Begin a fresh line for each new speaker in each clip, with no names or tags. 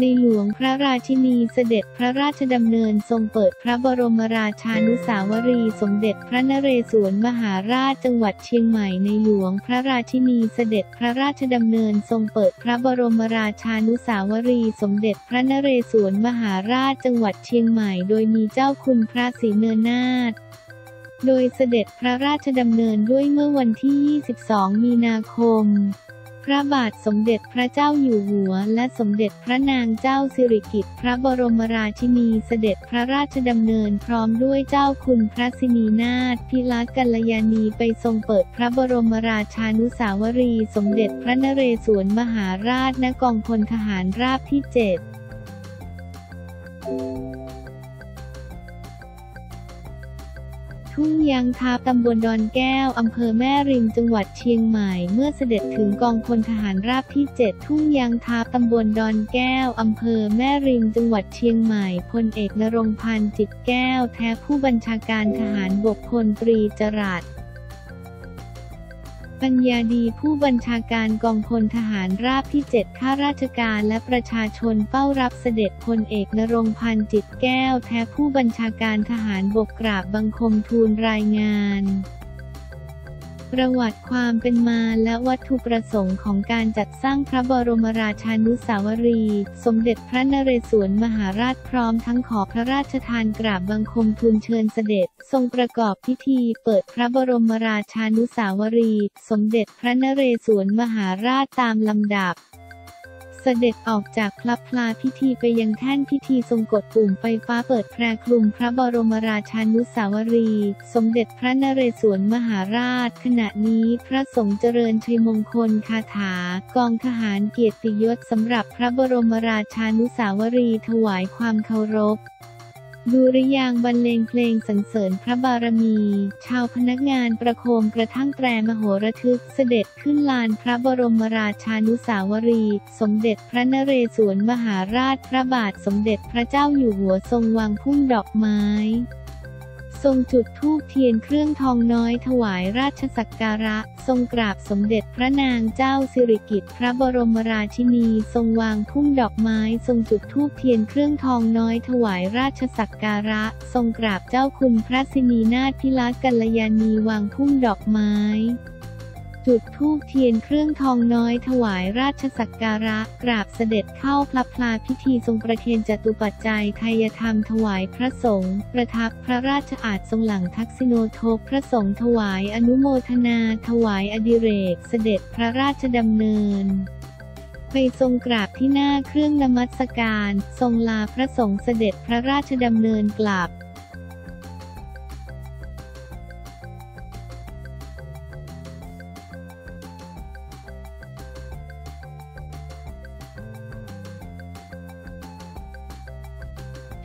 ในหลวงพระราชินีเสด็จพระราชดำเนินทรงเปิดพระบรมราชานุสาวรีสมเด็จพระนเรศวรมหาราชจังหวัดเชียงใหม่ในหลวงพระราชินีเสด็จพระราชดำเนินทรงเปิดพระบรมราชานุสาวรีสมเด็จพระนเรศวรมหาราชจังหวัดเชียงใหม่ โดยมีเจ้าคุณพระศรีเนินนาถ โดยเสด็จพระราชดำเนินด้วยเมื่อวันที่ 22 มีนาคม พระบาทสมเด็จพระเจ้าอยู่หัว และสมเด็จพระนางเจ้าสิริกิติ์พระบรมราชินีเสด็จพระราชดำเนินพร้อมด้วยเจ้าคุณพระสินีนาถพิรักกัลยาณีไปทรงเปิดพระบรมราชานุสาวรีย์สมเด็จพระนเรศวรมหาราชณกองพลทหารราบที่ 7 ทุ่งยางทาตำบลดอนแก้ว อำเภอแม่ริม จังหวัดเชียงใหม่ เมื่อเสด็จถึงกองพลทหารราบที่ 7 ทุ่งยางทาตำบลดอนแก้ว อำเภอแม่ริม จังหวัดเชียงใหม่ พลเอกนรงพันธ์จิตแก้ว แท้ผู้บัญชาการทหารบกพลตรีจรัส ปัญญาดีผู้บัญชาการกองพลทหารราบที่ 7 ข้าราชการและประชาชนเฝ้ารับเสด็จพลเอกนรงพันธ์จิตแก้วแท้ผู้บัญชาการทหารบกกราบบังคมทูลรายงาน ประวัติความเป็นมาและวัตถุประสงค์ของการจัดสร้างพระบรมราชานุสาวรีย์สมเด็จพระนเรศวรมหาราชพร้อมทั้งขอพระราชทานกราบบังคมทูลเชิญเสด็จ ทรงประกอบพิธีเปิดพระบรมราชานุสาวรีย์สมเด็จพระนเรศวรมหาราชตามลำดับ เสด็จออกจากพลับพลาพิธีไปยังแท่นพิธีทรงกดปุ่มไฟฟ้าเปิดแพรคลุมพระบรมราชานุสาวรีย์สมเด็จพระนเรศวรมหาราช ขณะนี้พระสงฆ์เจริญชัยมงคลคาถา กองทหารเกียรติยศสำหรับพระบรมราชานุสาวรีย์ถวายความเคารพ ดุริยางบรรเลงเพลงสรรเสริญพระบารมี ชาวพนักงานประโคมกระทั่งแตรมโหระทึกเสด็จขึ้นลานพระบรมราชานุสาวรีย์สมเด็จพระนเรศวรมหาราชพระบาทสมเด็จพระเจ้าอยู่หัวทรงวางพุ่มดอกไม้ ทรงจุดธูปเทียนเครื่องทองน้อยถวายราชสักการะ ทรงกราบสมเด็จพระนางเจ้าสิริกิติ์พระบรมราชินี ทรงวางพุ่มดอกไม้ ทรงจุดธูปเทียนเครื่องทองน้อยถวายราชสักการะ ทรงกราบเจ้าคุณพระสินีนาถพิลักกัลยาณีวางพุ่มดอกไม้ จุดธูปเทียนเครื่องทองน้อยถวายราชสักการะ กราบเสด็จเข้าพลับพลาพิธีทรงประเคนจตุปัจจัยทายธรรมถวายพระสงฆ์ประทับพระราชอาณทรงหลังทักษิโนทกพระสงฆ์ถวายอนุโมทนา ถวายอดิเรก เสด็จพระราชดำเนินไปทรงกราบที่หน้าเครื่องนมัสการ ทรงลาพระสงฆ์เสด็จพระราชดำเนินกลับ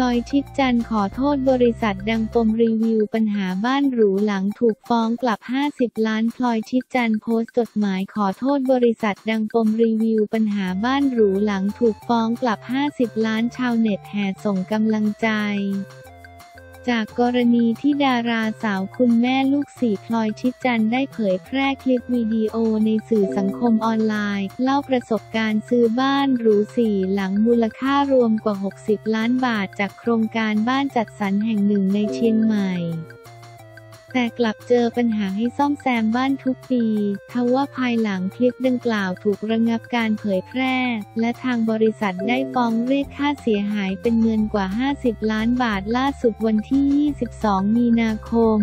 ลอยชิดจันทร์ขอโทษบริษัทดังปมรีวิวปัญหาบ้านหรูหลังถูกฟ้องกลับ 50 ล้านพลอยชิดจันทร์โพสต์จดหมายขอโทษบริษัทดังปมรีวิวปัญหาบ้านหรูหลังถูกฟ้องกลับ 50 ล้านชาวเน็ตแห่ส่งกำลังใจ จากกรณีที่ดาราสาวคุณแม่ลูกสี่พลอยชิดจันทร์ได้เผยแพร่คลิปวิดีโอในสื่อสังคมออนไลน์ เล่าประสบการณ์ซื้อบ้านหรูสี่หลังมูลค่ารวมกว่า 60 ล้านบาทจากโครงการบ้านจัดสรรแห่งหนึ่งในเชียงใหม่ แต่กลับเจอปัญหาให้ซ่อมแซมบ้านทุกปี ทว่าภายหลังคลิปดังกล่าวถูกระงับการเผยแพร่ และทางบริษัทได้ฟ้องเรียกค่าเสียหายเป็นเงินกว่า 50 ล้านบาทล่าสุดวันที่ 22 มีนาคม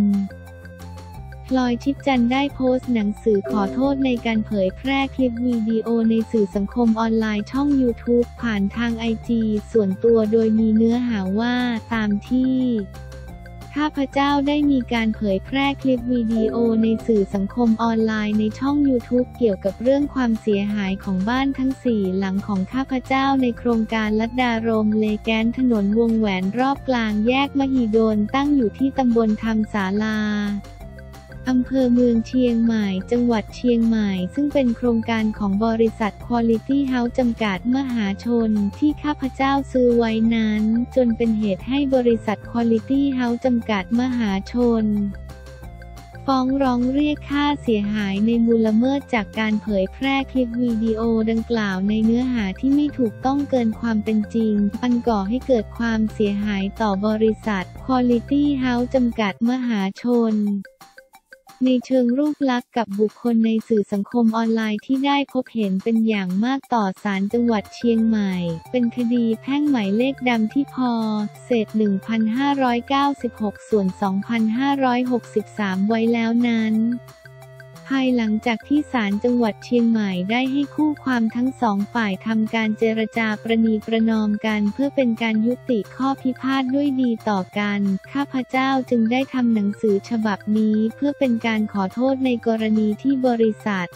พลอยชิดจันได้โพสต์หนังสือขอโทษในการเผยแพร่คลิปวิดีโอในสื่อสังคมออนไลน์ช่อง YouTube ผ่านทางไอจีส่วนตัวโดยมีเนื้อหาว่าตามที่ ข้าพเจ้าได้มีการเผยแพร่คลิปวิดีโอในสื่อสังคมออนไลน์ในช่อง YouTube เกี่ยวกับเรื่องความเสียหายของบ้านทั้งสี่หลังของข้าพเจ้าในโครงการลัดดารมเลแกนถนนวงแหวนรอบกลางแยกมหิดลตั้งอยู่ที่ตำบลธรรมศาลา อำเภอเมืองเชียงใหม่ จังหวัดเชียงใหม่ ซึ่งเป็นโครงการของบริษัท Quality House จำกัดมหาชน ที่ข้าพเจ้าซื้อไว้นั้น จนเป็นเหตุให้บริษัท Quality House จำกัดมหาชนฟ้องร้องเรียกค่าเสียหายในมูลละเมิดจากการเผยแพร่คลิปวิดีโอดังกล่าวในเนื้อหาที่ไม่ถูกต้องเกินความเป็นจริง อันก่อให้เกิดความเสียหายต่อบริษัท Quality House จำกัดมหาชน ในเชิงรูปลักษณ์กับบุคคลในสื่อสังคมออนไลน์ที่ได้พบเห็นเป็นอย่างมากต่อศาลจังหวัดเชียงใหม่ เป็นคดีแพ่งหมายเลขดำที่พอ เศษ 1596 ส่วน 2563 ไว้แล้วนั้น ภายหลังจากที่ศาลจังหวัดเชียงใหม่ได้ให้คู่ความทั้งสองฝ่ายทำการเจรจาประนีประนอมกันเพื่อเป็นการยุติข้อพิพาทด้วยดีต่อกัน ข้าพเจ้าจึงได้ทำหนังสือฉบับนี้เพื่อเป็นการขอโทษในกรณีที่บริษัท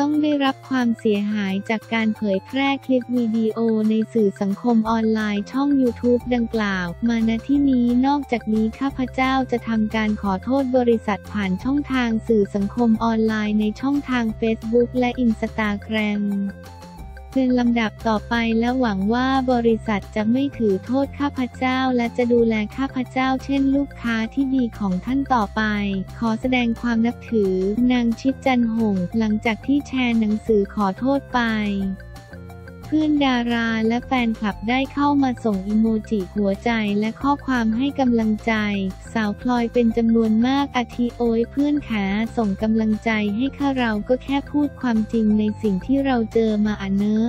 ต้องได้รับความเสียหายจากการเผยแพร่คลิปวิดีโอในสื่อสังคมออนไลน์ช่อง YouTube ดังกล่าว มาณที่นี้นอกจากนี้ข้าพเจ้าจะทำการขอโทษบริษัทผ่านช่องทางสื่อสังคมออนไลน์ในช่องทาง Facebook และ Instagram เป็นลำดับต่อไปและหวังว่าบริษัทจะไม่ถือโทษข้าพเจ้าและจะดูแลข้าพเจ้าเช่นลูกค้าที่ดีของท่านต่อไป ขอแสดงความนับถือ นางชิดจันหง หลังจากที่แชร์หนังสือขอโทษไป เพื่อนดาราและแฟนคลับได้เข้ามาส่งอิโมจิหัวใจและข้อความให้กำลังใจ สาวพลอยเป็นจำนวนมากอาทิโอยเพื่อนขาส่งกำลังใจให้ข้าเราก็แค่พูดความจริงในสิ่งที่เราเจอมาอะเนอะ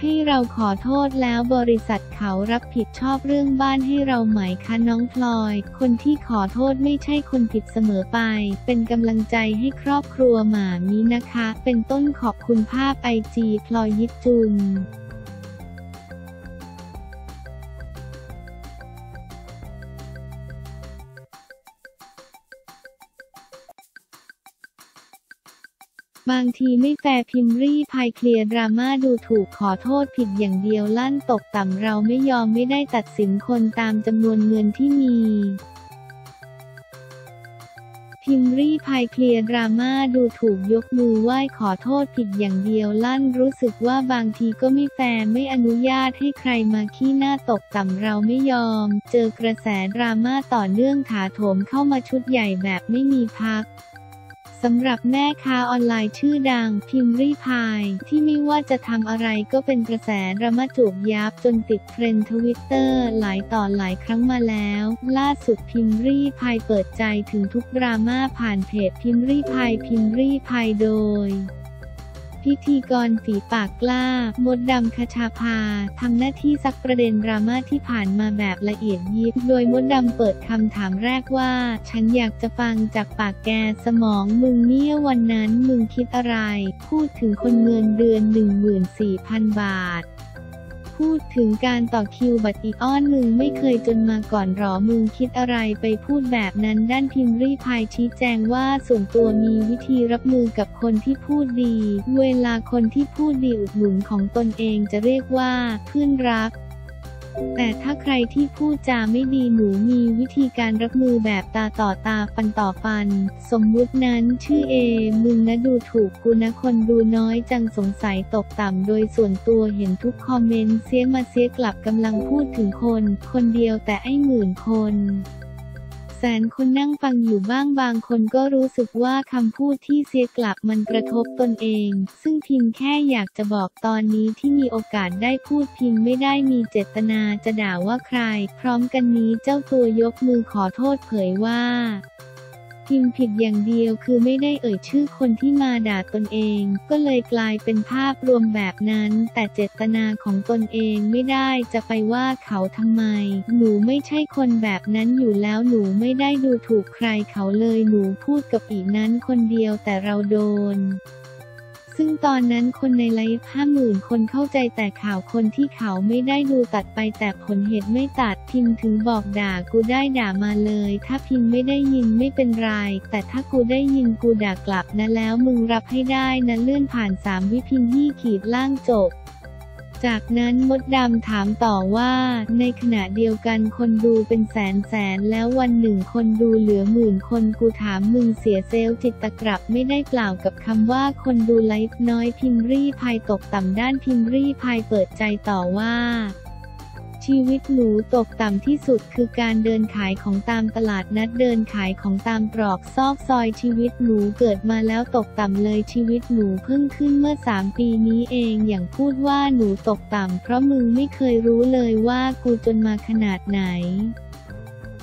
ให้เราขอโทษแล้วบริษัทเขารับผิดชอบเรื่องบ้านให้เราไหมคะน้องพลอย คนที่ขอโทษไม่ใช่คนผิดเสมอไป เป็นกำลังใจให้ครอบครัวหม่ามี้นะคะ เป็นต้นขอบคุณภาพไอจีพลอยยิบจุน บางทีไม่แฟร์พิมรี่พายเคลียร์ดราม่าดูถูกขอโทษผิดอย่างเดียวลั่นตกต่ำเราไม่ยอมไม่ได้ตัดสินคนตามจำนวนเงินที่มีพิมรี่พายเคลียร์ดราม่าดูถูกยกมือไหว้ขอโทษผิดอย่างเดียวลั่นรู้สึกว่าบางทีก็ไม่แฟร์ไม่อนุญาตให้ใครมาชี้หน้าตกต่ำเราไม่ยอม เจอกระแสดราม่าต่อเนื่องถาโถมเข้ามาชุดใหญ่แบบไม่มีพัก สำหรับแม่ค้าออนไลน์ชื่อดังพิมรี่พาย ที่ไม่ว่าจะทำอะไรก็เป็นกระแสระมาจูบยับจนติดเทรนด์ทวิตเตอร์หลายต่อหลายครั้งมาแล้ว ล่าสุดพิมรี่พายเปิดใจถึงทุกดราม่าผ่านเพจพิมรี่พายพิมรี่พายโดย พิธีกรฝีปากกล้า มดดำคชาภาทำหน้าที่ซักประเด็นดราม่าที่ผ่านมาแบบละเอียดยิบ โดยมดดำเปิดคำถามแรกว่า ฉันอยากจะฟังจากปากแกสมองมึงเนี่ยวันนั้นมึงคิดอะไร พูดถึงคนเงินเดือน 14,000 บาท พูดถึงการต่อคิวบัตรอีอ้อนมึงไม่เคยจนมาก่อนหรอมึงคิดอะไรไปพูดแบบนั้นด้านพิมรีพายชี้แจงว่าส่วนตัวมีวิธีรับมือกับคนที่พูดดี เวลาคนที่พูดดีอุดหนุนของตนเองจะเรียกว่าเพื่อนรัก แต่ถ้าใครที่พูดจาไม่ดีหนูมีวิธีการรับมือแบบตาต่อตาฟันต่อฟัน สมมุตินั้นชื่อเอ มึงนะดูถูกกูนะคนดูน้อยจังสงสัยตกต่ำโดยส่วนตัวเห็นทุกคอมเมนต์เสียมาเสียกลับกำลังพูดถึงคน คนเดียวแต่ไอ้หมื่นคน แสนคนนั่งฟังอยู่บ้างบางคนก็รู้สึกว่าคำพูดที่เสียกลับมันกระทบตนเอง ซึ่งพิมแค่อยากจะบอกตอนนี้ที่มีโอกาสได้พูดพิมไม่ได้มีเจตนาจะด่าว่าใคร พร้อมกันนี้เจ้าตัวยกมือขอโทษเผยว่า พิมพ์ผิดอย่างเดียวคือไม่ได้เอ่ยชื่อคนที่มาด่าตนเอง ก็เลยกลายเป็นภาพรวมแบบนั้น แต่เจตนาของตนเองไม่ได้จะไปว่าเขาทำไม หนูไม่ใช่คนแบบนั้นอยู่แล้วหนูไม่ได้ดูถูกใครเขาเลยหนูพูดกับอีกนั้นคนเดียวแต่เราโดน ซึ่งตอนนั้นคนในไลฟ์ห้าหมื่นคนเข้าใจแต่ข่าวคนที่เขาไม่ได้ดูตัดไปแต่ผลเหตุไม่ตัดพิมพ์ถึงบอกด่ากูได้ด่ามาเลย ถ้าพิมพ์ไม่ได้ยินไม่เป็นไร แต่ถ้ากูได้ยินกูด่ากลับนะแล้วมึงรับให้ได้นะเลื่อนผ่านสามวิพิมพ์ยี่ขีดล่างจบ จากนั้นมดดำถามต่อว่า ในขณะเดียวกันคนดูเป็นแสนแสนแล้ววันหนึ่งคนดูเหลือหมื่นคนกูถามมึงเสียเซลล์จิตตะกรับไม่ได้กล่าวกับคำว่าคนดูไลฟ์น้อยพิมรี่พายตกต่ำด้านพิมรี่พายเปิดใจต่อว่า ชีวิตหนูตกต่ำที่สุดคือการเดินขายของตามตลาดนัดเดินขายของตามตรอกซอกซอยชีวิตหนูเกิดมาแล้วตกต่ำเลยชีวิตหนูเพิ่งขึ้นเมื่อสามปีนี้เองอย่างพูดว่าหนูตกต่ำเพราะมึงไม่เคยรู้เลยว่ากูจนมาขนาดไหน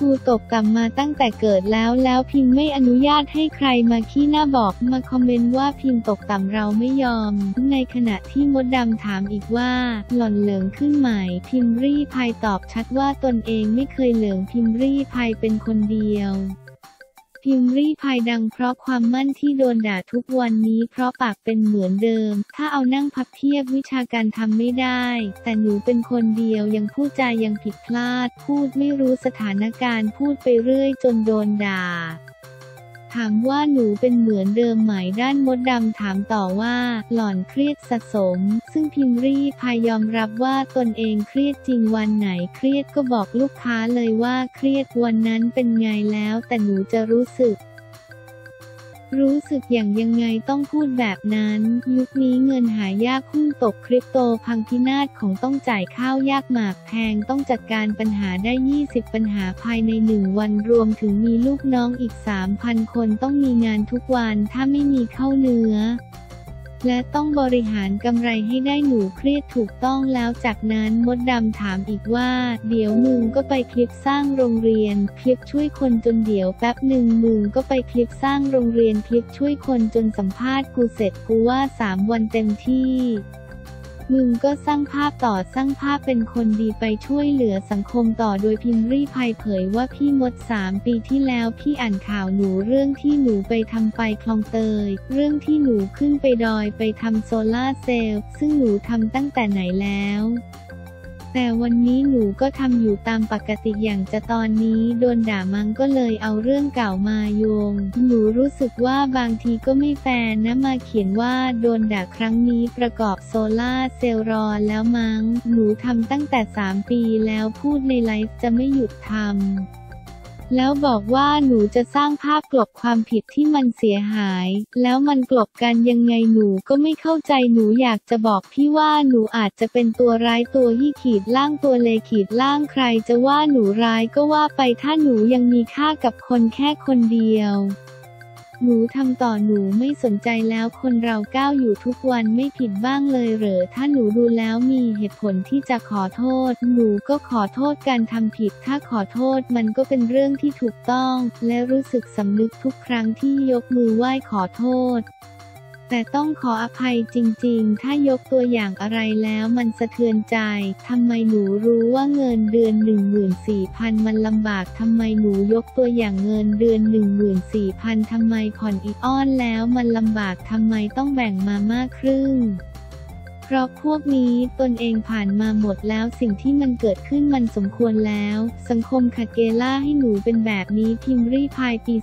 กูตกต่ำมาตั้งแต่เกิดแล้วแล้วพิมพ์ไม่อนุญาตให้ใครมาขี้หน้าบอกมาคอมเมนต์ว่าพิมพ์ตกต่ำเราไม่ยอม ในขณะที่มดดำถามอีกว่า หล่อนเหลืองขึ้นไหมพิมพ์รีพายตอบชัดว่าตนเองไม่เคยเหลืองพิมพ์รีพายเป็นคนเดียว พิมรี่พายดังเพราะความมั่นที่โดนด่าทุกวันนี้เพราะปากเป็นเหมือนเดิม ถ้าเอานั่งพับเทียบวิชาการทำไม่ได้ แต่หนูเป็นคนเดียวยังพูดจายังผิดพลาด พูดไม่รู้สถานการณ์พูดไปเรื่อยจนโดนด่า ถามว่าหนูเป็นเหมือนเดิมไหมด้านมดดำถามต่อว่า หล่อนเครียดสะสม ซึ่งพิมรี่พายยอมรับว่าตนเองเครียดจริงวันไหนเครียดก็บอกลูกค้าเลยว่าเครียดวันนั้นเป็นไงแล้ว แต่หนูจะรู้สึก รู้สึกอย่างยังไงต้องพูดแบบนั้น ยุคนี้เงินหายากหุ้นตกคริปโตพังพินาศของต้องจ่ายข้าวยากหมากแพงต้องจัดการปัญหาได้ 20 ปัญหาภายในหนึ่งวันรวมถึงมีลูกน้องอีก 3,000 คนต้องมีงานทุกวันถ้าไม่มีเข้าเนื้อ และต้องบริหารกำไรให้ได้หนูเครียดถูกต้องแล้วจากนั้นมดดำถามอีกว่า เดี๋ยวมึงก็ไปคลิปสร้างโรงเรียน คลิปช่วยคนจนเดี๋ยวแป๊บหนึ่งมึงก็ไปคลิปสร้างโรงเรียนคลิปช่วยคนจนสัมภาษณ์กูเสร็จกูว่าสามวันเต็มที่ มึงก็สร้างภาพต่อสร้างภาพเป็นคนดีไปช่วยเหลือสังคมต่อโดยพิมพ์รีภัยเผยว่าพี่มดสามปีที่แล้วพี่อ่านข่าวหนูเรื่องที่หนูไปทำไฟคลองเตย เรื่องที่หนูขึ้นไปดอยไปทำโซลาเซลล์ซึ่งหนูทำตั้งแต่ไหนแล้ว แต่วันนี้หนูก็ทำอยู่ตามปกติอย่างจะตอนนี้โดนด่ามังก็เลยเอาเรื่องเก่ามาโยง หนูรู้สึกว่าบางทีก็ไม่แฟนนะมาเขียนว่าโดนด่าครั้งนี้ประกอบโซล่าเซลล์รอแล้วมัง้ง หนูทำตั้งแต่ 3 ปีแล้วพูดในไลฟ์จะไม่หยุดทำ แล้วบอกว่าหนูจะสร้างภาพกลบความผิดที่มันเสียหาย แล้วมันกลบกันยังไงหนูก็ไม่เข้าใจหนูอยากจะบอกพี่ว่าหนูอาจจะเป็นตัวร้ายตัวที่ขีดล่างตัวเลขีดล่างใครจะว่าหนูร้ายก็ว่าไปถ้าหนูยังมีค่ากับคนแค่คนเดียว หนูทำต่อหนูไม่สนใจแล้วคนเราก้าวอยู่ทุกวันไม่ผิดบ้างเลยเหรอ ถ้าหนูดูแล้วมีเหตุผลที่จะขอโทษ หนูก็ขอโทษการทำผิด ถ้าขอโทษมันก็เป็นเรื่องที่ถูกต้อง และรู้สึกสำนึกทุกครั้งที่ยกมือไหว้ขอโทษ แต่ต้องขออภัยจริงๆ ถ้ายกตัวอย่างอะไรแล้วมันสะเทือนใจ ทำไมหนูรู้ว่าเงินเดือน 14,000 มันลำบาก ทำไมหนูยกตัวอย่างเงินเดือน 14,000 ทำไมผ่อนอีอ้อนแล้วมันลำบาก ทำไมต้องแบ่งมามากครึ่ง เพราะพวกนี้ตนเองผ่านมาหมดแล้วสิ่งที่มันเกิดขึ้นมันสมควรแล้ว สังคมขัดเกล่าให้หนูเป็นแบบนี้พิมรีพายปี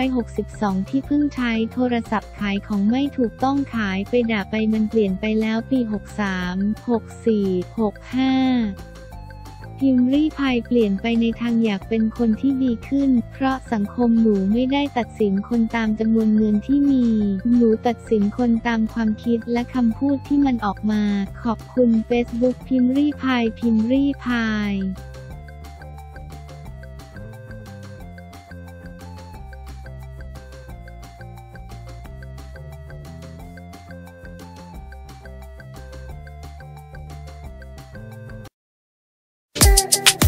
2562 ที่เพิ่งใช้โทรศัพท์ขายของไม่ถูกต้องขายไปด่าไปมันเปลี่ยนไปแล้วปี 63 64 65 พิมรี่พายเปลี่ยนไปในทางอยากเป็นคนที่ดีขึ้น เพราะสังคมหนูไม่ได้ตัดสินคนตามจำนวนเงินที่มี หนูตัดสินคนตามความคิดและคำพูดที่มันออกมา ขอบคุณ Facebook พิมรี่พายพิมรี่พาย yeah.